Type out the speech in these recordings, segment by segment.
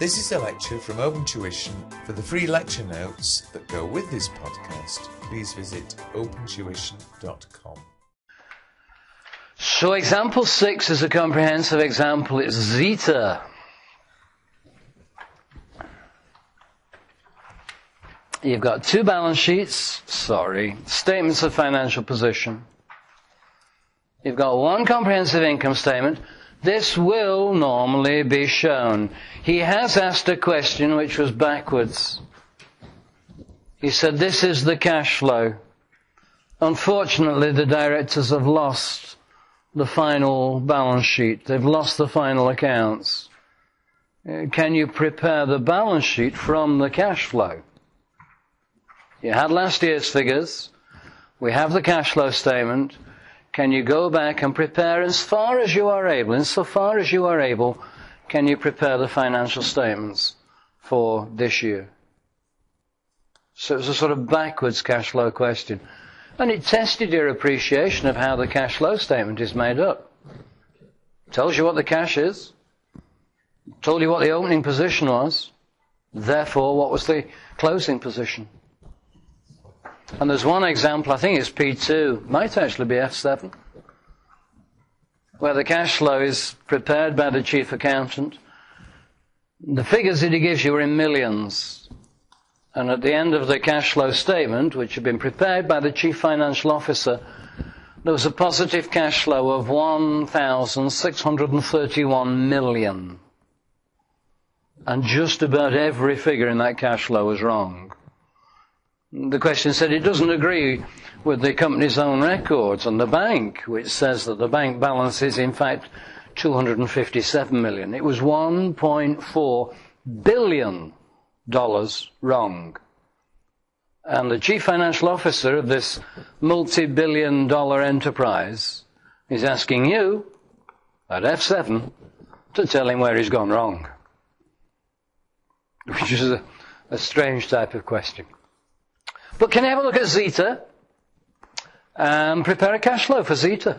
This is a lecture from Open Tuition. For the free lecture notes that go with this podcast, please visit opentuition.com. So example six is a comprehensive example. It's zeta. You've got two balance sheets, sorry, statements of financial position. You've got one comprehensive income statement. This will normally be shown. He has asked a question which was backwards. He said, This is the cash flow. Unfortunately, the directors have lost the final balance sheet. They've lost the final accounts. Uh, Can you prepare the balance sheet from the cash flow? You had last year's figures. We have the cash flow statement. Can you go back and prepare as far as you are able, insofar as you are able, can you prepare the financial statements for this year? So it was a sort of backwards cash flow question. And it tested your appreciation of how the cash flow statement is made up. Tells you what the cash is. Told you what the opening position was. Therefore, what was the closing position? And there's one example, I think it's P2, might actually be F7, where the cash flow is prepared by the chief accountant. The figures that he gives you are in millions. And at the end of the cash flow statement, which had been prepared by the chief financial officer, there was a positive cash flow of 1,631 million. And just about every figure in that cash flow was wrong. The question said it doesn't agree with the company's own records and the bank, which says that the bank balance is in fact 257 million. It was 1.4 billion dollars wrong. And the chief financial officer of this multi-billion dollar enterprise is asking you at F7 to tell him where he's gone wrong. Which is a, a strange type of question. But can you have a look at Zeta and prepare a cash flow for Zeta?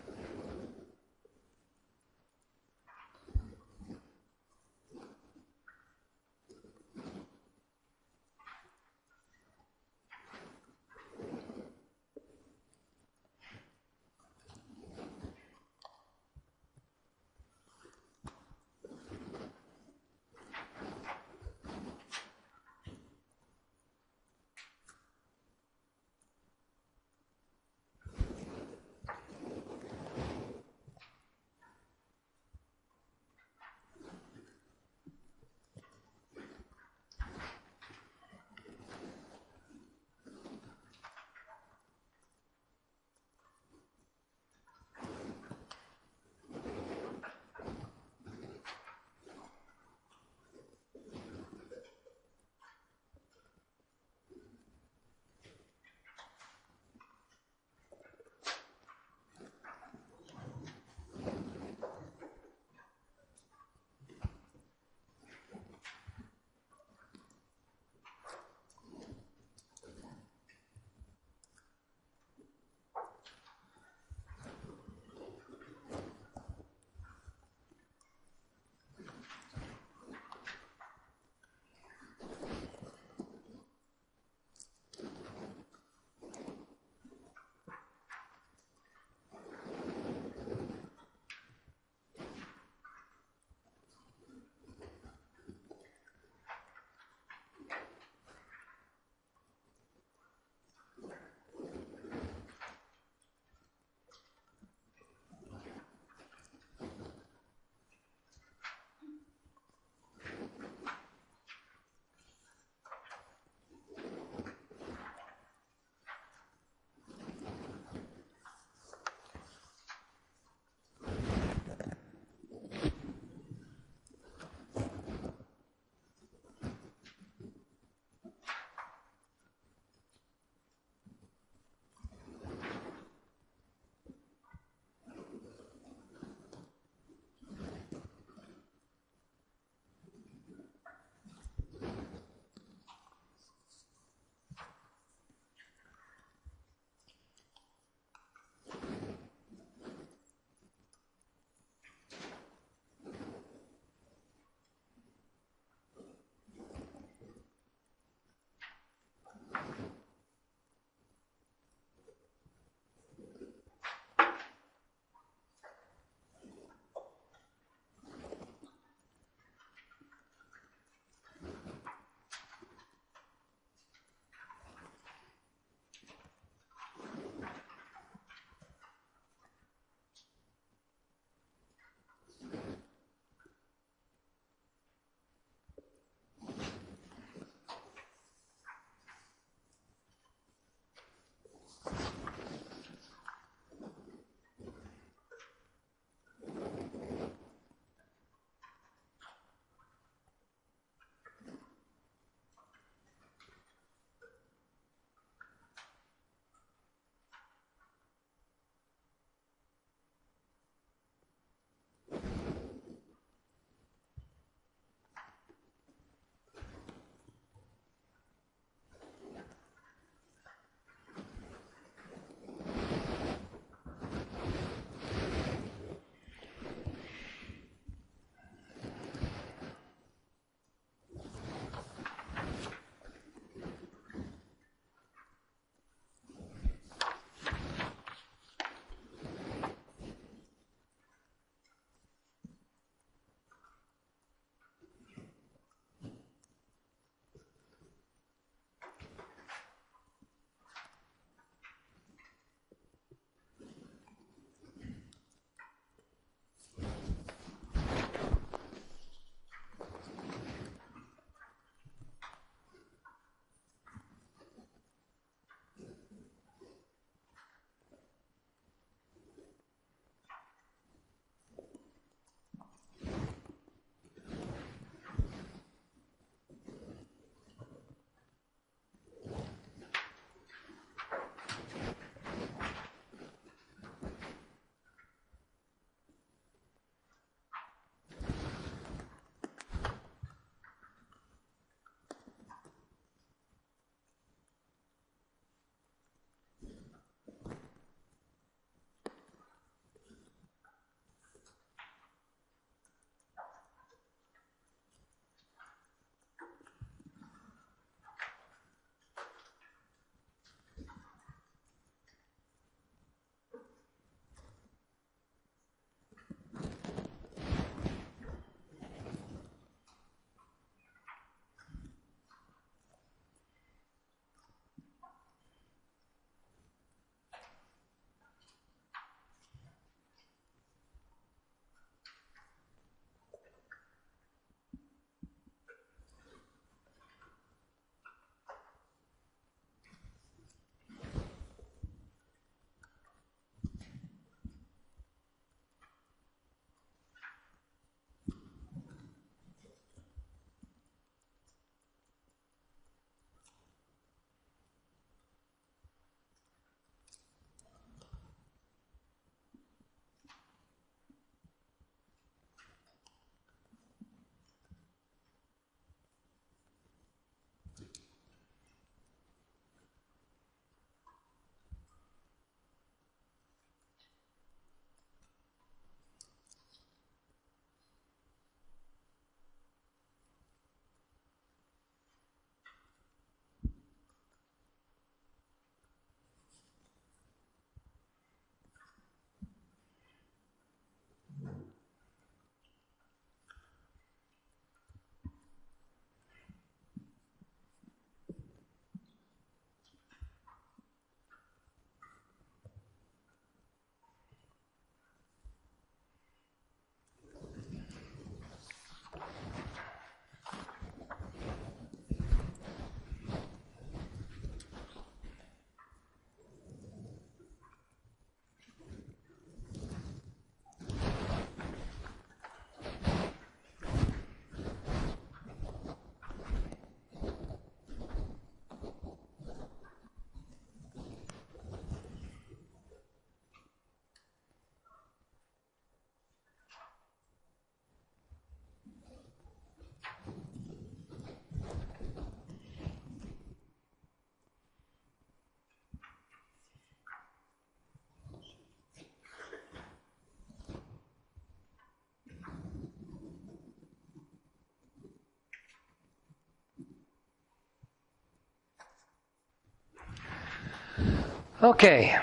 Okay.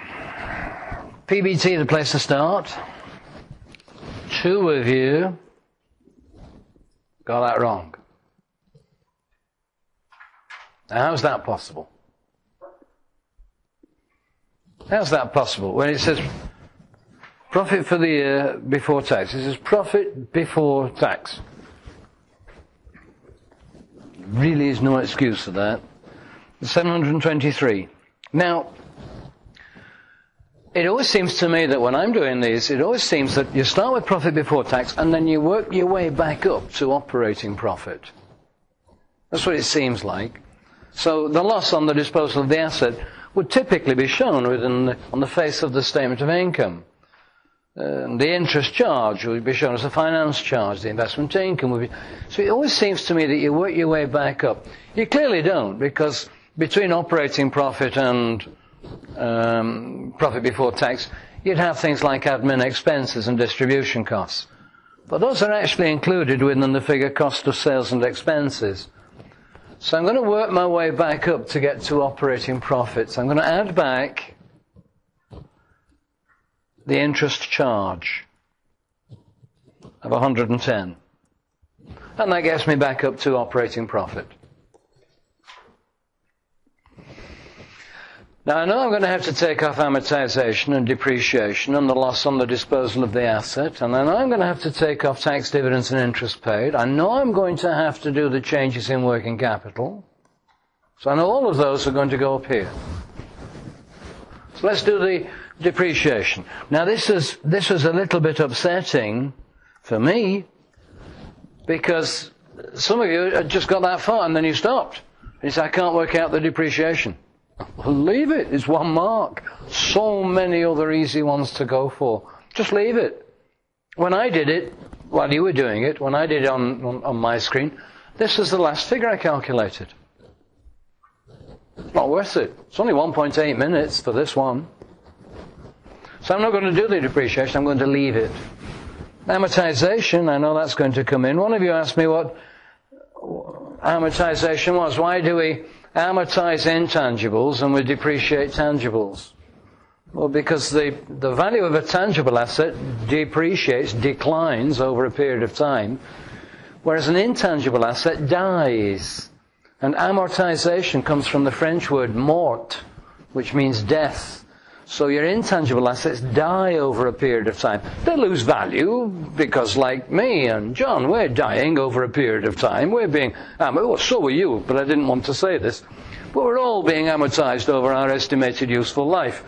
PBT, the place to start. Two of you got that wrong. Now, how's that possible? How's that possible? When it says profit for the year before tax, it says profit before tax. Really is no excuse for that. 723. Now, it always seems to me that when I'm doing these, it always seems that you start with profit before tax and then you work your way back up to operating profit. That's what it seems like. So the loss on the disposal of the asset would typically be shown within the, on the face of the statement of income. Uh, the interest charge would be shown as a finance charge. The investment income would be. So it always seems to me that you work your way back up. You clearly don't, because between operating profit and um, profit before tax, you'd have things like admin expenses and distribution costs. But those are actually included within the figure cost of sales and expenses. So I'm going to work my way back up to get to operating profits. I'm going to add back the interest charge of 110. And that gets me back up to operating profit. Now I know I'm going to have to take off amortization and depreciation and the loss on the disposal of the asset, and know I'm going to have to take off tax dividends and interest paid. I know I'm going to have to do the changes in working capital. So I know all of those are going to go up here. So let's do the depreciation. Now this is, this was a little bit upsetting for me because some of you had just got that far and then you stopped. You said, I can't work out the depreciation. Leave it. It's one mark. So many other easy ones to go for. Just leave it. When I did it, while you were doing it, when I did it on, on, on my screen, this is the last figure I calculated. Not worth it. It's only 1.8 minutes for this one. So I'm not going to do the depreciation, I'm going to leave it. Amortization, I know that's going to come in. One of you asked me what amortization was. Why do we amortize intangibles and we depreciate tangibles? Well, because the, the value of a tangible asset depreciates, declines over a period of time, whereas an intangible asset dies. And amortization comes from the French word mort, which means death. So your intangible assets die over a period of time. They lose value because, like me and John, we're dying over a period of time. We're being, um, well, so are you, but I didn't want to say this. But we're all being amortized over our estimated useful life.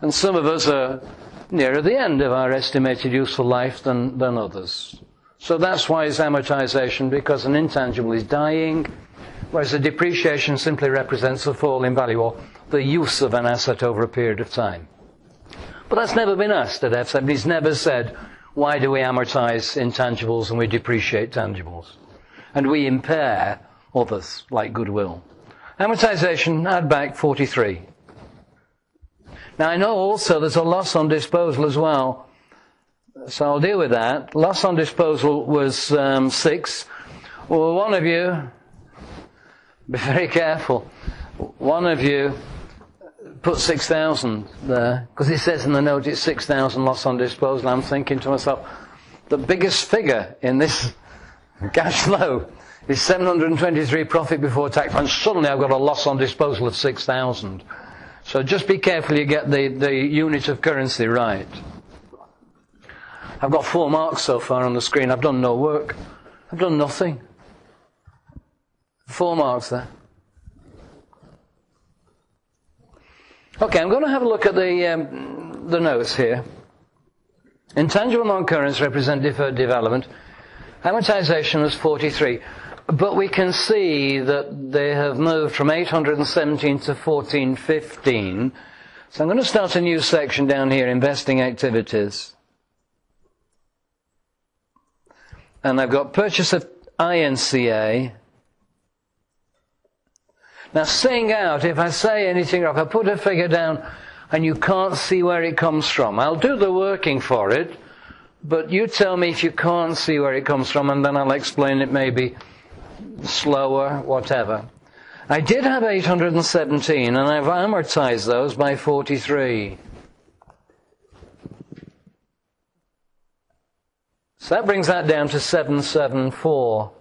And some of us are nearer the end of our estimated useful life than, than others. So that's why it's amortization, because an intangible is dying, whereas the depreciation simply represents a fall in value or the use of an asset over a period of time. But that's never been asked at EFSAB. He's never said, why do we amortize intangibles and we depreciate tangibles? And we impair others, like goodwill. Amortization, add back 43. Now I know also there's a loss on disposal as well. So I'll deal with that. Loss on disposal was um, six. Well, one of you, be very careful. One of you put 6,000 there, because it says in the note it's 6,000 loss on disposal. I'm thinking to myself, the biggest figure in this cash flow is 723 profit before tax, and suddenly I've got a loss on disposal of 6,000. So just be careful you get the, the unit of currency right. I've got four marks so far on the screen. I've done no work. I've done nothing. Four marks there. Okay, I'm going to have a look at the, um, the notes here. Intangible non-currents represent deferred development. Amortization was 43. But we can see that they have moved from 817 to 1415. So I'm going to start a new section down here, investing activities. And I've got purchase of INCA, now, sing out, if I say anything, if I put a figure down and you can't see where it comes from, I'll do the working for it, but you tell me if you can't see where it comes from and then I'll explain it maybe slower, whatever. I did have 817 and I've amortized those by 43. So that brings that down to 774.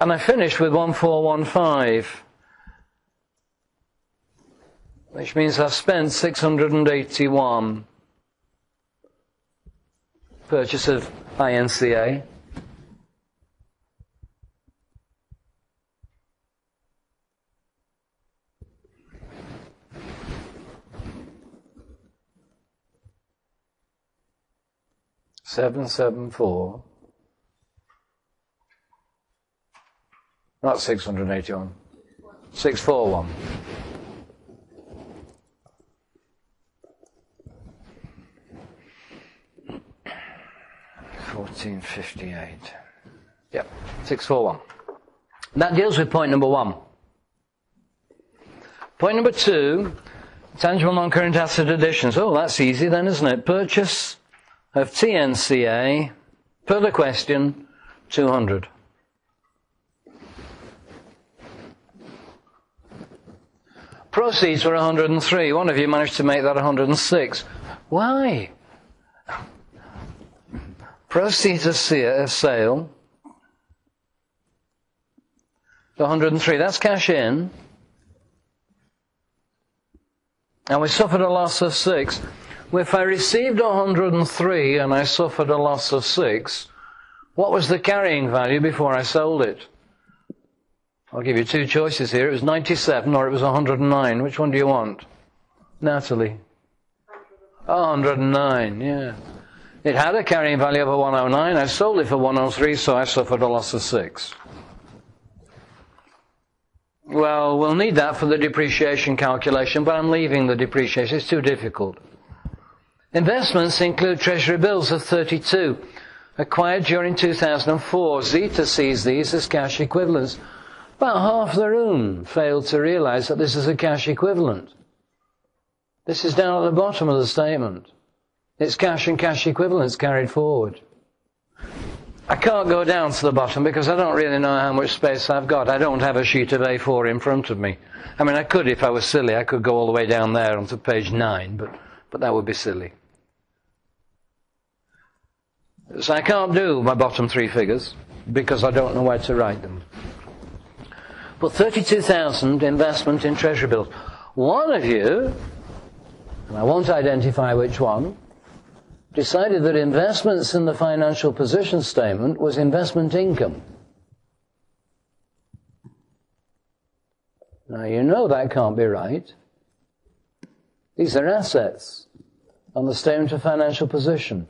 And I finished with 1415. Which means I've spent 681. Purchase of INCA. Seven seven four. Not six hundred eighty one. Six four one. Fourteen fifty eight. Yep, six four one. That deals with point number one. Point number two, tangible non-current asset additions. Oh, that's easy then, isn't it? Purchase of TNCA, per the question, 200. Proceeds were 103. One of you managed to make that 106. Why? Proceeds of sale, 103. That's cash in. And we suffered a loss of 6. If I received 103 and I suffered a loss of 6, what was the carrying value before I sold it? I'll give you two choices here. It was 97 or it was 109. Which one do you want? Natalie? 109, yeah. It had a carrying value of a 109. I sold it for 103, so I suffered a loss of 6. Well, we'll need that for the depreciation calculation, but I'm leaving the depreciation. It's too difficult. Investments include treasury bills of 32, acquired during 2004. Zeta sees these as cash equivalents. About half the room failed to realize that this is a cash equivalent. This is down at the bottom of the statement. It's cash and cash equivalents carried forward. I can't go down to the bottom because I don't really know how much space I've got. I don't have a sheet of A4 in front of me. I mean, I could if I was silly. I could go all the way down there onto page 9, but, but that would be silly. So I can't do my bottom three figures because I don't know where to write them. But 32,000 investment in treasury bills. One of you, and I won't identify which one, decided that investments in the financial position statement was investment income. Now you know that can't be right. These are assets on the statement of financial position.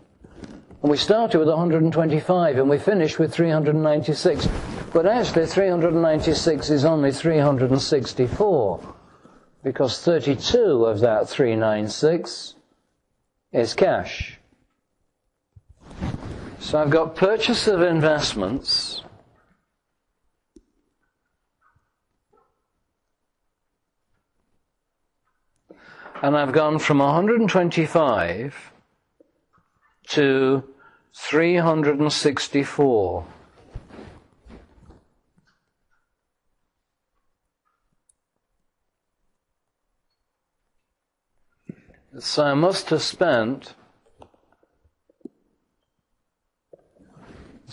And we started with 125 and we finished with 396. But actually 396 is only 364 because 32 of that 396 is cash. So I've got purchase of investments. And I've gone from 125 to 364. So I must have spent,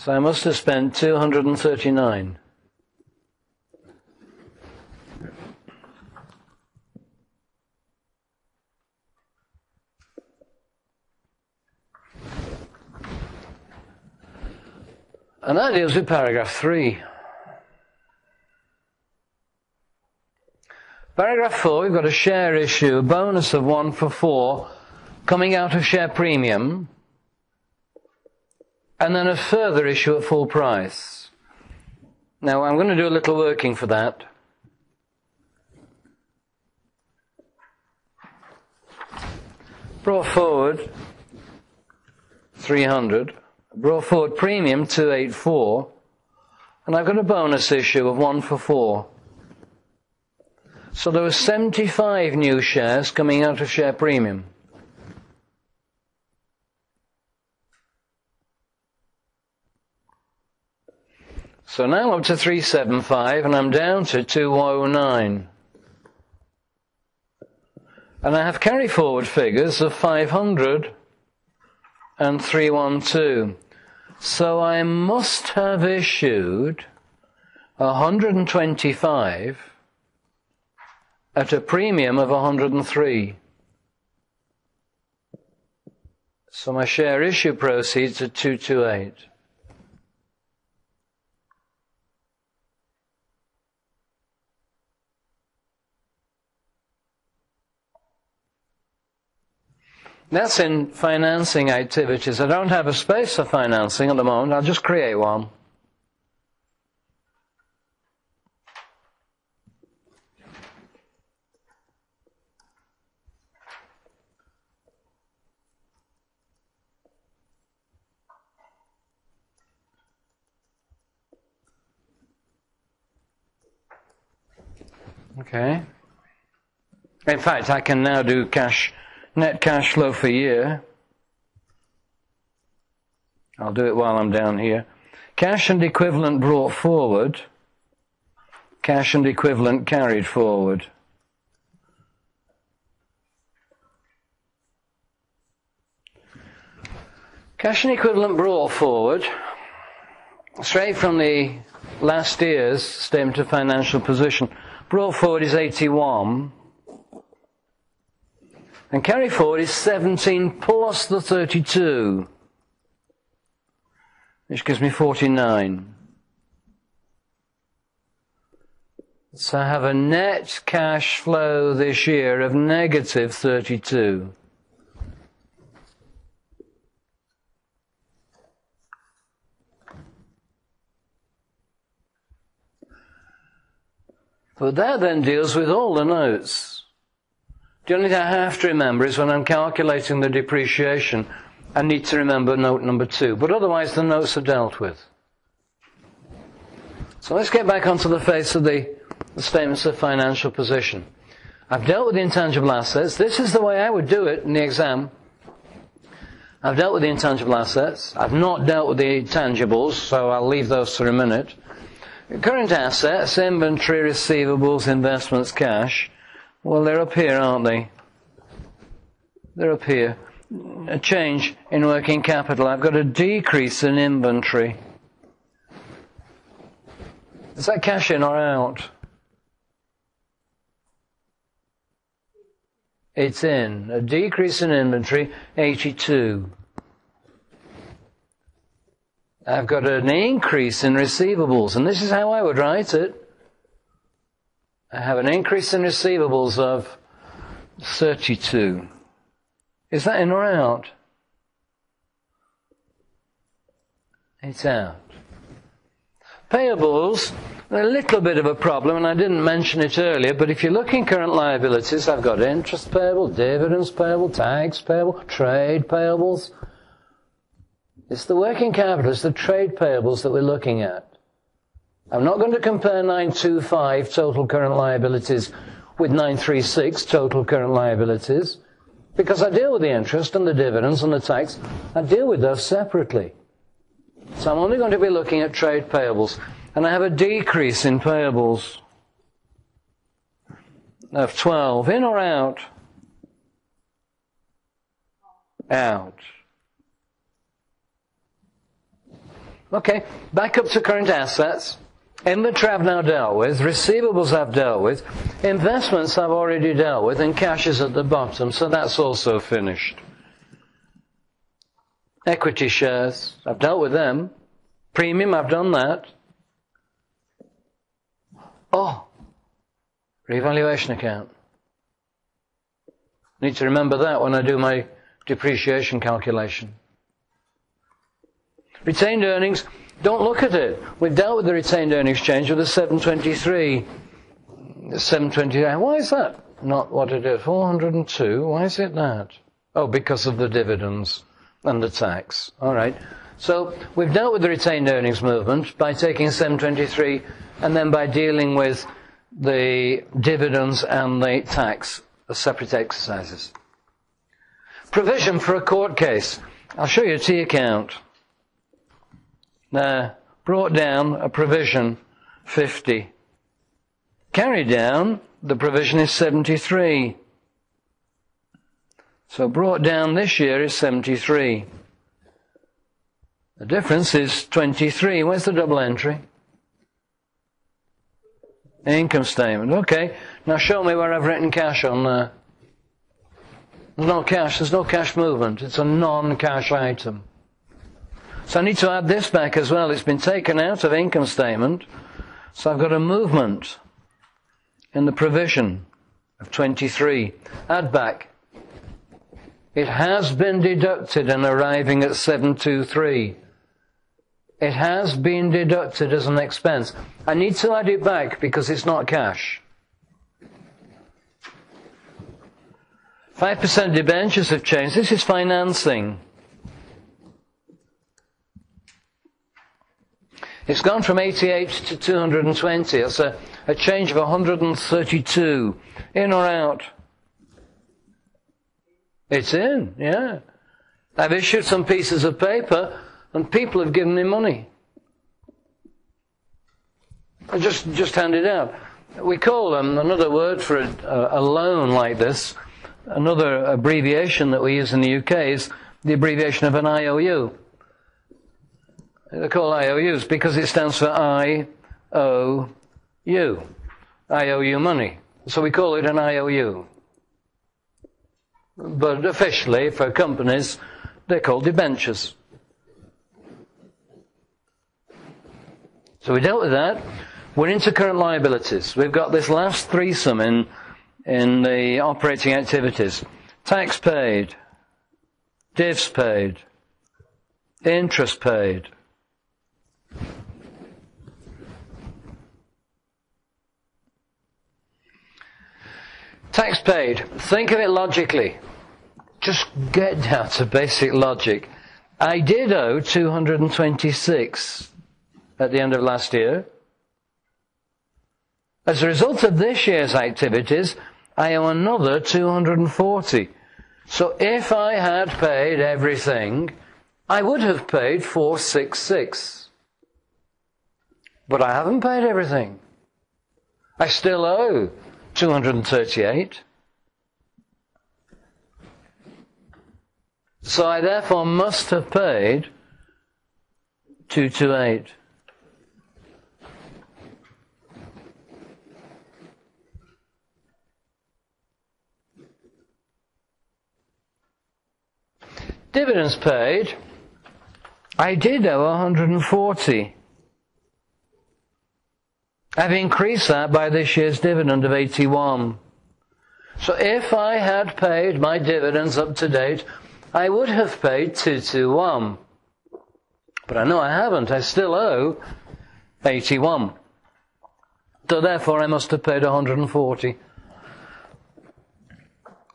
so I must have spent 239. And that deals with paragraph 3. Paragraph 4, we've got a share issue, a bonus of 1 for 4, coming out of share premium, and then a further issue at full price. Now, I'm going to do a little working for that. Brought forward 300 brought forward premium 284, and I've got a bonus issue of 1 for 4. So there were 75 new shares coming out of share premium. So now I'm up to 375 and I'm down to 209. And I have carry forward figures of 500 and 312. So I must have issued 125 at a premium of 103. So my share issue proceeds are 228. That's in financing activities. I don't have a space for financing at the moment. I'll just create one. Okay. In fact, I can now do cash, net cash flow for year. I'll do it while I'm down here. Cash and equivalent brought forward. Cash and equivalent carried forward. Cash and equivalent brought forward, straight from the last year's statement of financial position. Brought forward is 81. And carry forward is 17 plus the 32, which gives me 49. So I have a net cash flow this year of negative 32. But that then deals with all the notes. The only thing I have to remember is when I'm calculating the depreciation, I need to remember note number two. But otherwise, the notes are dealt with. So let's get back onto the face of the, the statements of financial position. I've dealt with the intangible assets. This is the way I would do it in the exam. I've dealt with the intangible assets. I've not dealt with the tangibles, so I'll leave those for a minute. Current assets, inventory, receivables, investments, cash. Well, they're up here, aren't they? They're up here. A change in working capital. I've got a decrease in inventory. Is that cash in or out? It's in. A decrease in inventory, 82. I've got an increase in receivables, and this is how I would write it. I have an increase in receivables of 32. Is that in or out? It's out. Payables, a little bit of a problem, and I didn't mention it earlier, but if you look in current liabilities, I've got interest payable, dividends payable, tax payable, trade payables, it's the working capital, it's the trade payables that we're looking at. I'm not going to compare 925 total current liabilities with 936 total current liabilities because I deal with the interest and the dividends and the tax. I deal with those separately. So I'm only going to be looking at trade payables. And I have a decrease in payables of 12. In or out? Out. Okay, back up to current assets. Inventory I've now dealt with, receivables I've dealt with, investments I've already dealt with, and cash is at the bottom, so that's also finished. Equity shares, I've dealt with them. Premium, I've done that. Oh, revaluation account. Need to remember that when I do my depreciation calculation. Retained earnings, don't look at it. We've dealt with the retained earnings change with the 723. 723. Why is that not what it is? 402. Why is it that? Oh, because of the dividends and the tax. All right. So we've dealt with the retained earnings movement by taking 723 and then by dealing with the dividends and the tax as separate exercises. Provision for a court case. I'll show you a T account. Now, brought down a provision 50. Carried down, the provision is 73. So brought down this year is 73. The difference is 23. Where's the double entry? Income statement. Okay. Now show me where I've written cash on there. There's no cash. There's no cash movement. It's a non-cash item. So I need to add this back as well. It's been taken out of income statement. So I've got a movement in the provision of 23. Add back. It has been deducted in arriving at 723. It has been deducted as an expense. I need to add it back because it's not cash. 5% debentures have changed. This is financing. It's gone from 88 to 220. It's a, a change of 132. In or out? It's in, yeah. I've issued some pieces of paper and people have given me money. I just, just hand it out. We call them another word for a, a loan like this. Another abbreviation that we use in the UK is the abbreviation of an IOU. They're called IOUs because it stands for I O U. I owe you money. So we call it an IOU. But officially, for companies, they're called debentures. So we dealt with that. We're into current liabilities. We've got this last threesome in, in the operating activities. Tax paid, divs paid, interest paid. Tax paid. Think of it logically. Just get down to basic logic. I did owe 226 at the end of last year. As a result of this year's activities, I owe another 240. So if I had paid everything, I would have paid 466. But I haven't paid everything. I still owe 238. So I therefore must have paid 228. Dividends paid, I did owe 140. I've increased that by this year's dividend of 81. So if I had paid my dividends up to date, I would have paid 221. But I know I haven't. I still owe 81. So therefore I must have paid 140.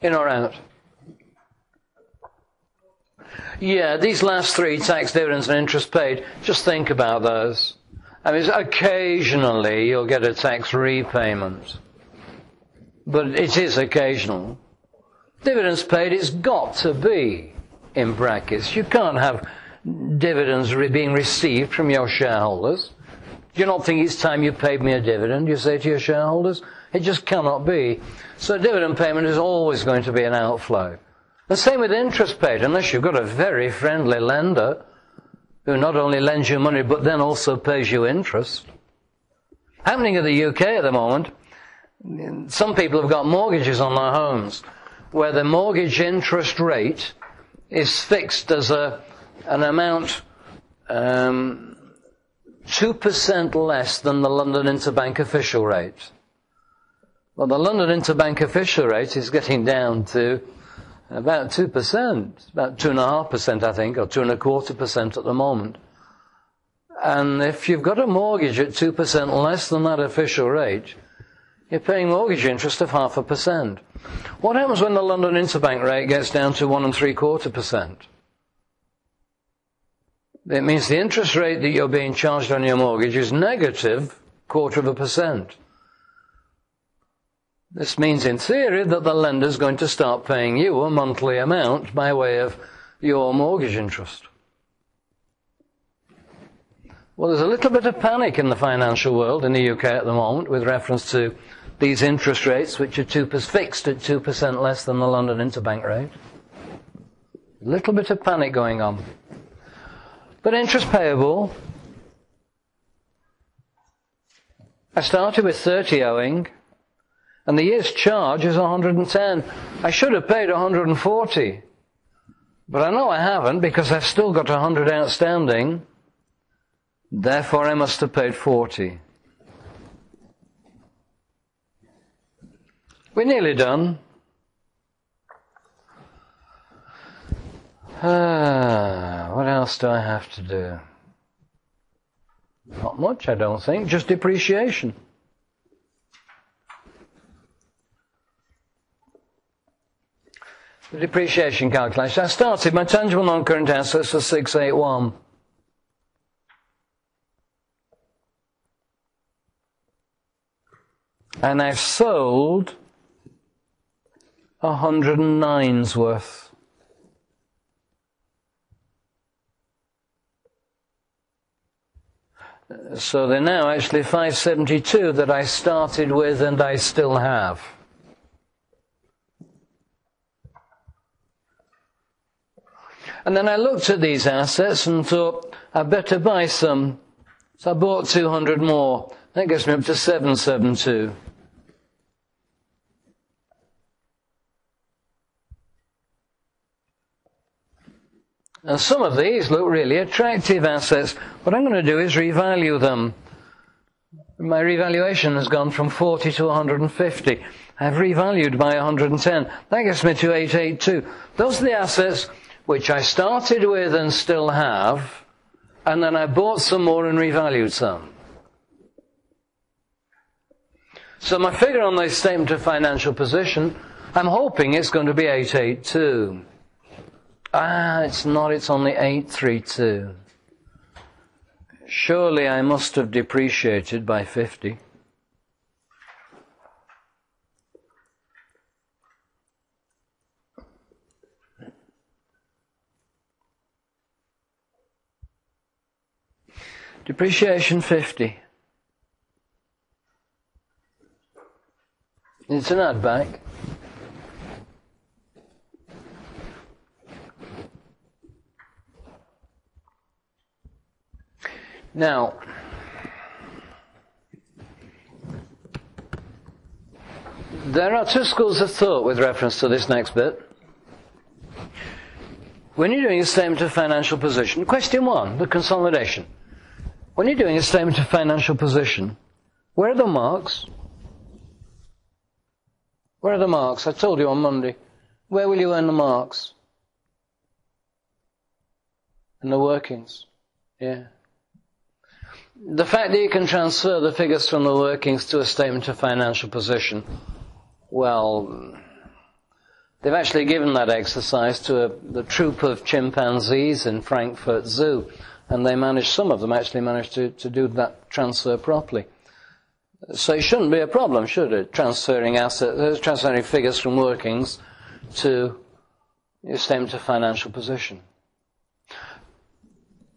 In or out? Yeah, these last three, tax, dividends, and interest paid, just think about those. I mean, occasionally you'll get a tax repayment. But it is occasional. Dividends paid, it's got to be in brackets. You can't have dividends being received from your shareholders. Do you not think it's time you paid me a dividend, you say to your shareholders? It just cannot be. So dividend payment is always going to be an outflow. The same with interest paid, unless you've got a very friendly lender who not only lends you money but then also pays you interest. Happening in the UK at the moment, some people have got mortgages on their homes where the mortgage interest rate is fixed as a, an amount um, 2% less than the London Interbank official rate. Well, the London Interbank official rate is getting down to about 2%, about 2.5%, I think, or 2.25% at the moment. And if you've got a mortgage at 2% less than that official rate, you're paying mortgage interest of half a percent. What happens when the London interbank rate gets down to one and three quarter percent? It means the interest rate that you're being charged on your mortgage is negative quarter of a percent. This means, in theory, that the lender's going to start paying you a monthly amount by way of your mortgage interest. Well, there's a little bit of panic in the financial world in the UK at the moment with reference to these interest rates, which are two, fixed at 2% less than the London interbank rate. A little bit of panic going on. But interest payable, I started with 30 owing, and the year's charge is 110. I should have paid 140. But I know I haven't because I've still got 100 outstanding. Therefore, I must have paid 40. We're nearly done. Ah, what else do I have to do? Not much, I don't think, just depreciation. The depreciation calculation. I started my tangible non-current assets at 681. And I've sold 109's worth. So they're now actually 572 that I started with and I still have. And then I looked at these assets and thought, I better buy some. So I bought 200 more. That gets me up to 772. And some of these look really attractive assets. What I'm going to do is revalue them. My revaluation has gone from 40 to 150. I've revalued by 110. That gets me to 882. Those are the assets which I started with and still have, and then I bought some more and revalued some. So my figure on the statement of financial position, I'm hoping it's going to be 882. Ah, it's not, it's only 832. Surely I must have depreciated by 50. Depreciation 50. It's an add back. Now, there are two schools of thought with reference to this next bit. When you're doing a statement of financial position, question one, the consolidation. When you're doing a statement of financial position, where are the marks? Where are the marks? I told you on Monday. Where will you earn the marks? And the workings. Yeah the fact that you can transfer the figures from the workings to a statement of financial position, well, they've actually given that exercise to a, the troop of chimpanzees in Frankfurt Zoo, and they managed, some of them actually managed to, to do that transfer properly. So it shouldn't be a problem, should it? Transferring assets, uh, transferring figures from workings to statement of financial position.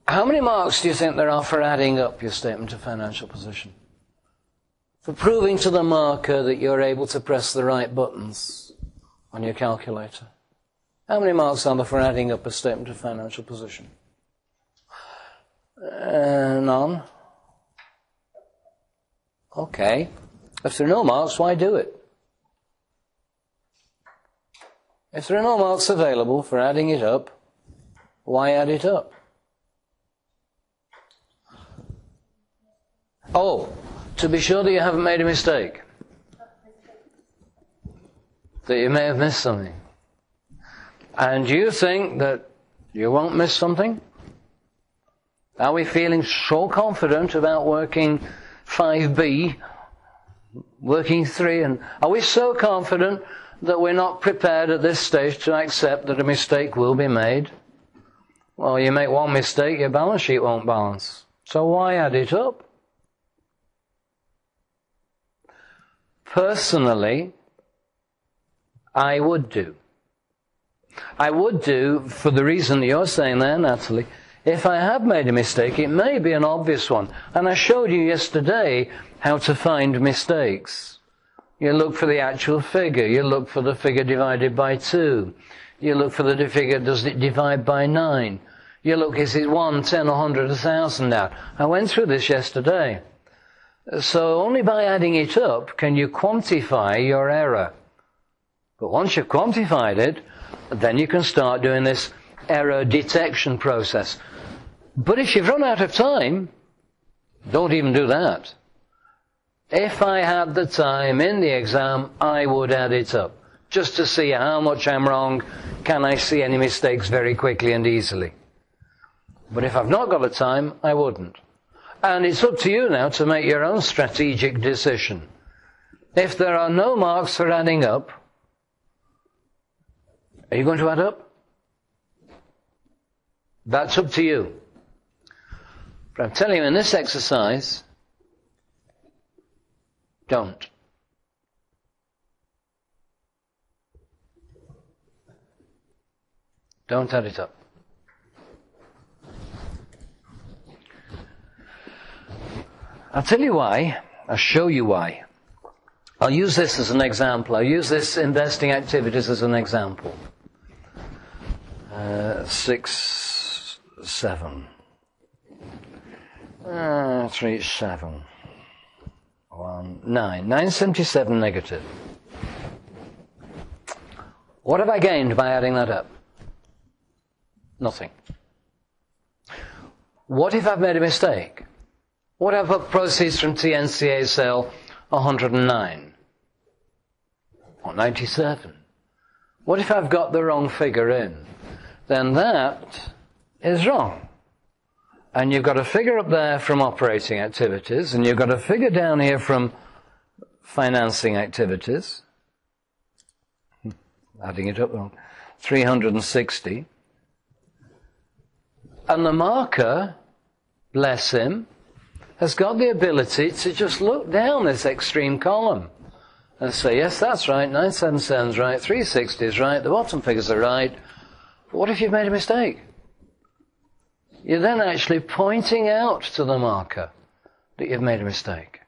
How many marks do you think there are for adding up your statement of financial position? For proving to the marker that you're able to press the right buttons on your calculator? How many marks are there for adding up a statement of financial position? Uh, none. Okay. If there are no marks, why do it? If there are no marks available for adding it up, why add it up? Oh, to be sure that you haven't made a mistake. That you may have missed something. And you think that you won't miss something? Are we feeling so confident about working 5B, working 3, and are we so confident that we're not prepared at this stage to accept that a mistake will be made? Well, you make one mistake, your balance sheet won't balance. So why add it up? Personally, I would do. I would do, for the reason you're saying there, Natalie, If I have made a mistake, it may be an obvious one. And I showed you yesterday how to find mistakes. You look for the actual figure. You look for the figure divided by 2. You look for the figure, does it divide by 9? You look, is it 1, 10, 100, 1000 now? I went through this yesterday. So only by adding it up can you quantify your error. But once you've quantified it, then you can start doing this error detection process. But if you've run out of time, don't even do that. If I had the time in the exam, I would add it up. Just to see how much I'm wrong, can I see any mistakes very quickly and easily. But if I've not got the time, I wouldn't. And it's up to you now to make your own strategic decision. If there are no marks for adding up, are you going to add up? That's up to you. But I'm telling you, in this exercise, don't. Don't add it up. I'll tell you why. I'll show you why. I'll use this as an example. I'll use this investing activities as an example. Uh, six, seven. Uh, three, seven. One, nine. 977 negative. What have I gained by adding that up? Nothing. What if I've made a mistake? What if I put proceeds from TNCA sale 109? Or 97? What if I've got the wrong figure in? Then that is wrong. And you've got a figure up there from operating activities, and you've got a figure down here from financing activities. Hmm, adding it up wrong. 360. And the marker, bless him, has got the ability to just look down this extreme column and say, yes, that's right, 977 is right, 360 is right, the bottom figures are right. What if you've made a mistake? You're then actually pointing out to the marker that you've made a mistake.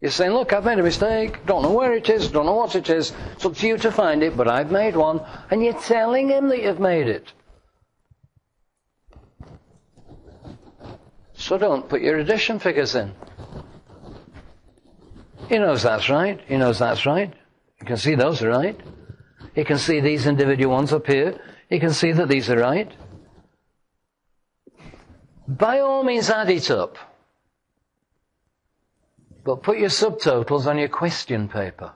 You're saying, look, I've made a mistake, don't know where it is, don't know what it is, it's up to you to find it, but I've made one, and you're telling him that you've made it. So don't put your addition figures in. He knows that's right. He knows that's right. You can see those are right. He can see these individual ones up here. He can see that these are right. By all means, add it up. But put your subtotals on your question paper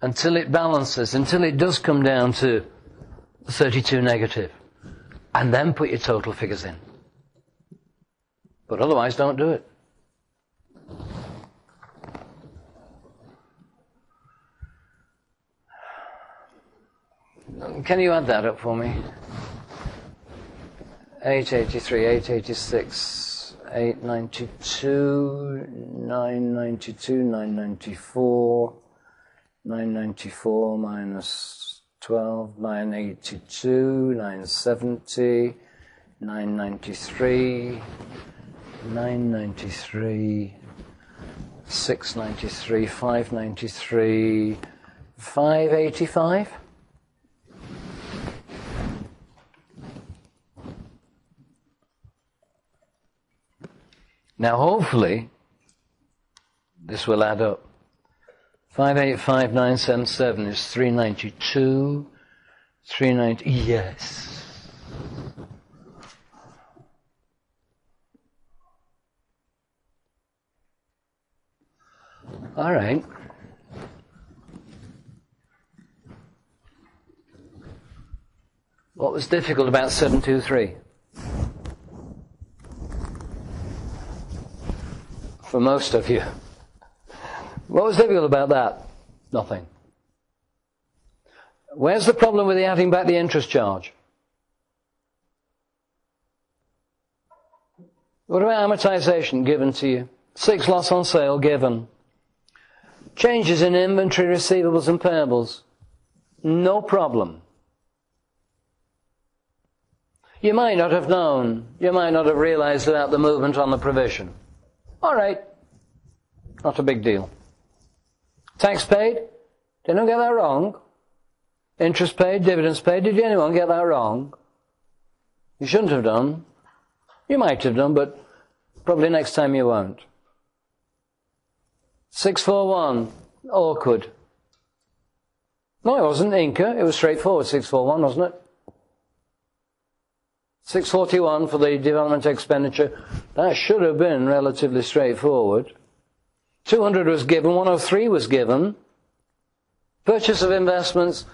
until it balances, until it does come down to 32 negative. And then put your total figures in. But otherwise, don't do it. Can you add that up for me? 883, 886, 892, 992, 994, 994 minus 12, 982, 970, 993, 993, 693, 593, 585. Now, hopefully, this will add up. 585977 is 392. 390, yes. All right. What was difficult about 723? For most of you. What was difficult about that? Nothing. Where's the problem with the adding back the interest charge? What about amortization given to you? Six loss on sale given. Changes in inventory, receivables, and payables. No problem. You might not have known. You might not have realized about the movement on the provision. All right. Not a big deal. Tax paid? Did anyone get that wrong? Interest paid, dividends paid. Did anyone get that wrong? You shouldn't have done. You might have done, but probably next time you won't. 641. Awkward. No, it wasn't Inca. It was straightforward. 641, wasn't it? 641 for the development expenditure. That should have been relatively straightforward. 200 was given, 103 was given. Purchase of investments,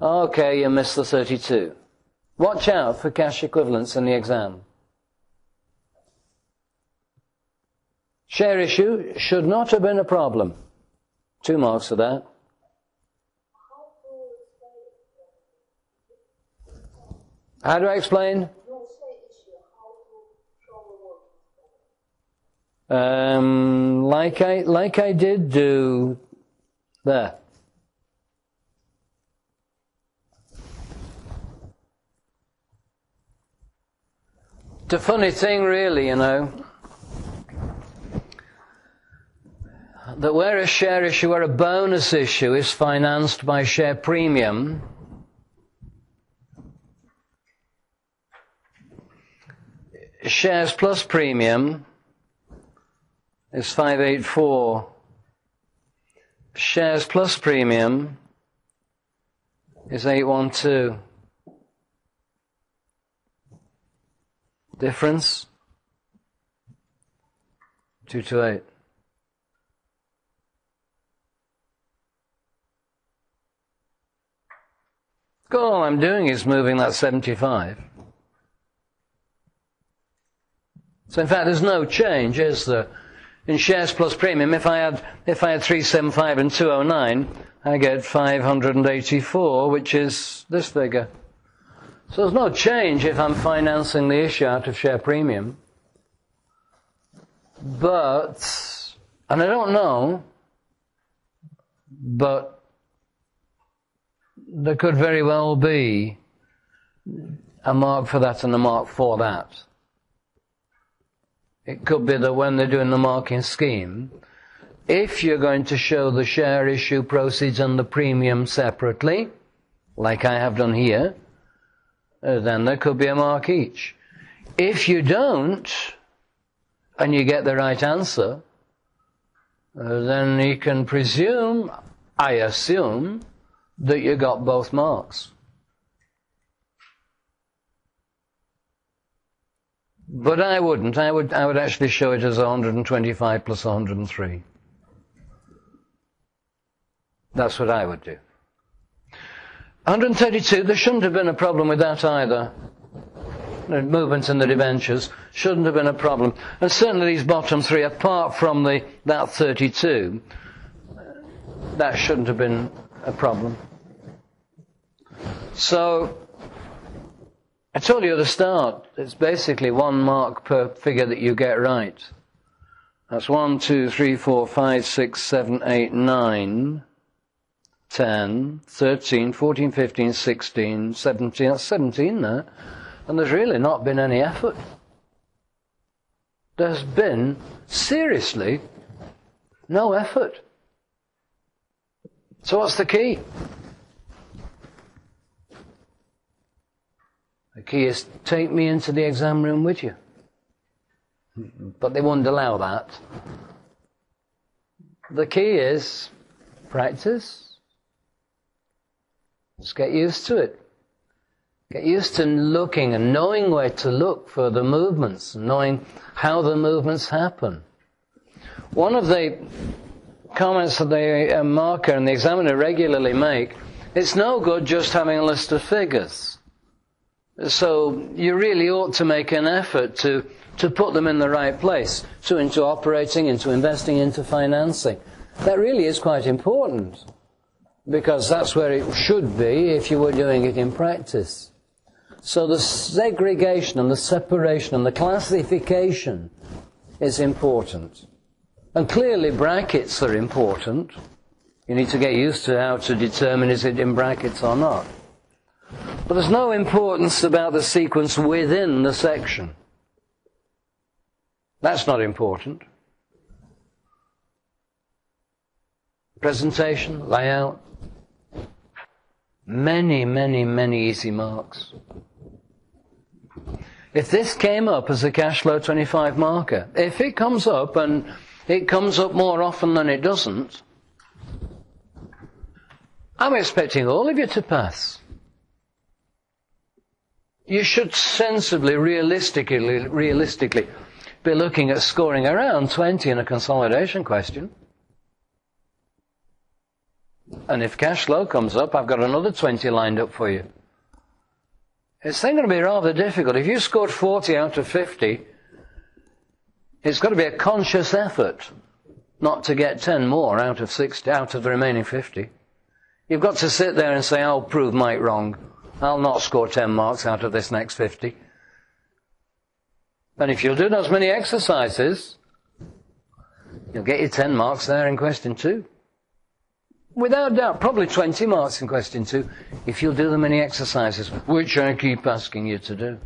okay, you missed the 32. Watch out for cash equivalents in the exam. Share issue should not have been a problem. Two marks for that. How do I explain? Um, like I like I did do there. The funny thing, really, you know, that where a share issue or a bonus issue is financed by share premium, shares plus premium is 584. Shares plus premium is 812. Difference? 228. All I'm doing is moving that 75. So in fact, there's no change, is there? In shares plus premium, if I had, if I had 375 and 209, I get 584, which is this figure. So there's no change if I'm financing the issue out of share premium. But, and I don't know, but there could very well be a mark for that and a mark for that. It could be that when they're doing the marking scheme, if you're going to show the share issue proceeds and the premium separately, like I have done here, uh, then there could be a mark each. If you don't, and you get the right answer, uh, then you can presume, I assume, that you got both marks. But I wouldn't. I would, I would actually show it as 125 plus 103. That's what I would do. 132, there shouldn't have been a problem with that either. The in the debentures shouldn't have been a problem. And certainly these bottom three, apart from the, that 32, that shouldn't have been a problem. So, I told you at the start, it's basically one mark per figure that you get right. That's 1, 2, 3, 4, 5, 6, 7, 8, 9, 10, 13, 14, 15, 16, 17. That's 17 there. And there's really not been any effort. There's been, seriously, no effort. So what's the key? The key is take me into the exam room with you. But they won't allow that. The key is practice. Just get used to it. Get used to looking and knowing where to look for the movements, knowing how the movements happen. One of the comments that the uh, marker and the examiner regularly make, it's no good just having a list of figures. So you really ought to make an effort to, to put them in the right place, to into operating, into investing, into financing. That really is quite important because that's where it should be if you were doing it in practice. So the segregation and the separation and the classification is important. And clearly brackets are important. You need to get used to how to determine is it in brackets or not. But there's no importance about the sequence within the section. That's not important. Presentation, layout, many, many, many easy marks. If this came up as a cash flow 25 marker, if it comes up and it comes up more often than it doesn't, I'm expecting all of you to pass. You should sensibly, realistically, realistically be looking at scoring around 20 in a consolidation question. And if cash flow comes up, I've got another 20 lined up for you. It's then going to be rather difficult. If you scored 40 out of 50, it's got to be a conscious effort not to get 10 more out of 60, out of the remaining 50. You've got to sit there and say, I'll prove Mike wrong. I'll not score 10 marks out of this next 50. And if you'll do those many exercises, you'll get your 10 marks there in question two. Without doubt, probably 20 marks in question two, if you'll do the many exercises, which I keep asking you to do.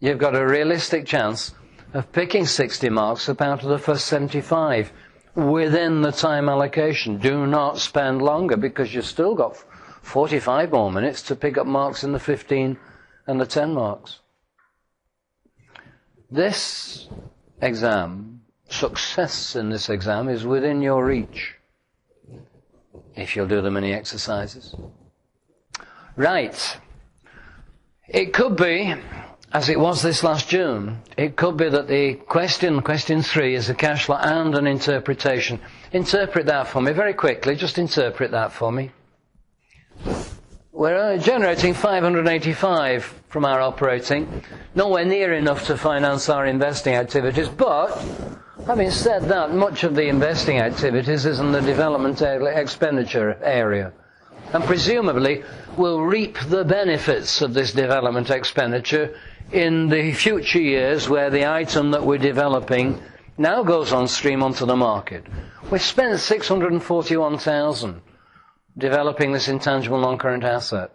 You've got a realistic chance of picking 60 marks up out of the first 75 within the time allocation. Do not spend longer because you've still got 45 more minutes to pick up marks in the 15 and the 10 marks. This exam, success in this exam is within your reach if you'll do the many exercises. Right. It could be as it was this last June, it could be that the question, question three, is a cash flow and an interpretation. Interpret that for me very quickly. Just interpret that for me. We're uh, generating 585 from our operating, nowhere near enough to finance our investing activities, but having said that, much of the investing activities is in the development expenditure area and presumably will reap the benefits of this development expenditure in the future years where the item that we're developing now goes on stream onto the market. We've spent 641,000 developing this intangible non-current asset.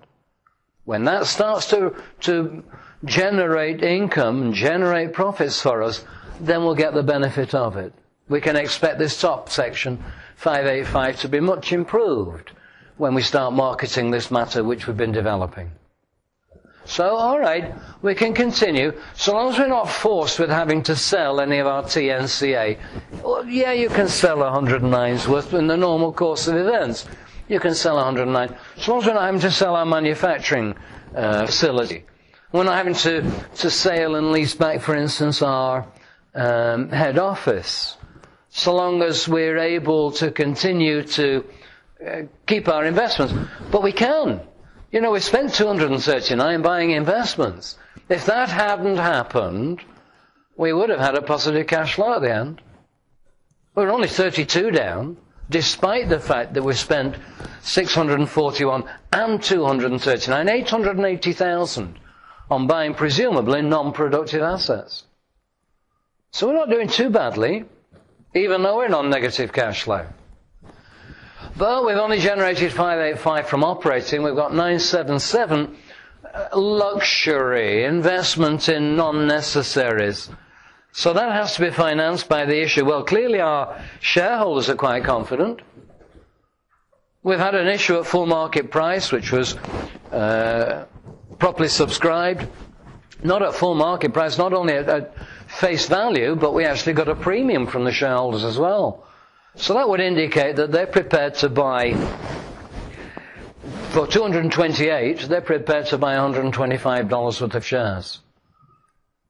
When that starts to, to generate income and generate profits for us, then we'll get the benefit of it. We can expect this top section, 585, to be much improved when we start marketing this matter which we've been developing. So, alright, we can continue, so long as we're not forced with having to sell any of our TNCA. Well, yeah, you can sell 109's worth in the normal course of events. You can sell 109, so long as we're not having to sell our manufacturing uh, facility. We're not having to, to sale and lease back, for instance, our um, head office. So long as we're able to continue to uh, keep our investments. But we can. You know, we spent 239 buying investments. If that hadn't happened, we would have had a positive cash flow at the end. We were only 32 down, despite the fact that we spent 641 and 239, 880,000 on buying presumably non-productive assets. So we're not doing too badly, even though we're non negative cash flow. But we've only generated 585 from operating. We've got 977 uh, luxury, investment in non-necessaries. So that has to be financed by the issue. Well, clearly our shareholders are quite confident. We've had an issue at full market price, which was uh, properly subscribed. Not at full market price, not only at, at face value, but we actually got a premium from the shareholders as well. So that would indicate that they're prepared to buy, for 228, they're prepared to buy $125 worth of shares.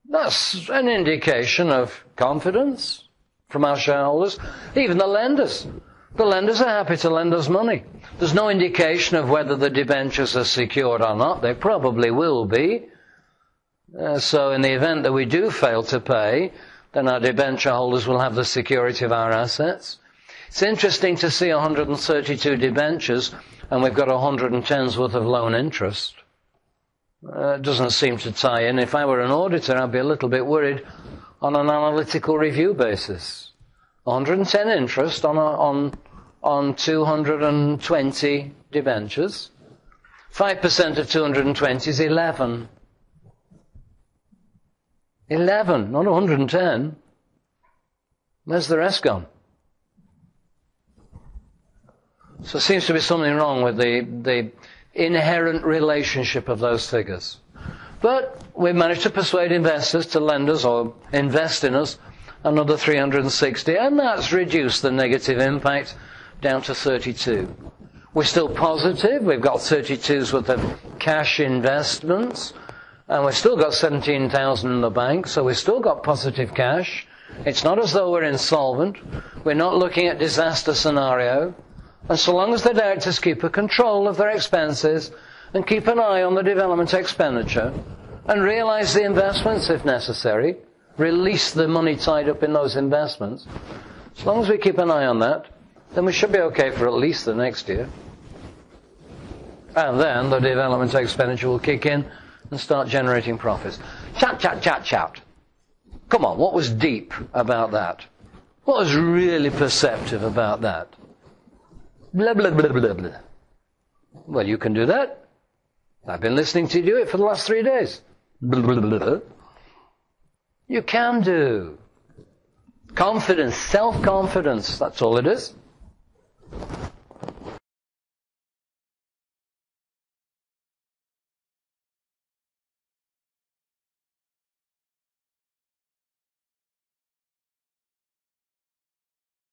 That's an indication of confidence from our shareholders. Even the lenders. The lenders are happy to lend us money. There's no indication of whether the debentures are secured or not. They probably will be. Uh, so in the event that we do fail to pay, then our debenture holders will have the security of our assets. It's interesting to see 132 debentures and we've got 110's worth of loan interest. Uh, it doesn't seem to tie in. If I were an auditor, I'd be a little bit worried on an analytical review basis. 110 interest on, a, on, on 220 debentures. 5% of 220 is 11. 11, not 110. Where's the rest gone? So there seems to be something wrong with the, the inherent relationship of those figures. But we managed to persuade investors to lend us or invest in us another 360, and that's reduced the negative impact down to 32. We're still positive. We've got 32's worth of cash investments, and we've still got 17,000 in the bank, so we've still got positive cash. It's not as though we're insolvent. We're not looking at disaster scenario. And so long as the directors keep a control of their expenses and keep an eye on the development expenditure and realize the investments if necessary, release the money tied up in those investments, as long as we keep an eye on that, then we should be okay for at least the next year. And then the development expenditure will kick in and start generating profits. Chat, chat, chat, chat. Come on, what was deep about that? What was really perceptive about that? Blah, blah, blah, blah, blah. Well, you can do that. I've been listening to you do it for the last three days. Blah, blah, blah. You can do. Confidence, self-confidence, that's all it is.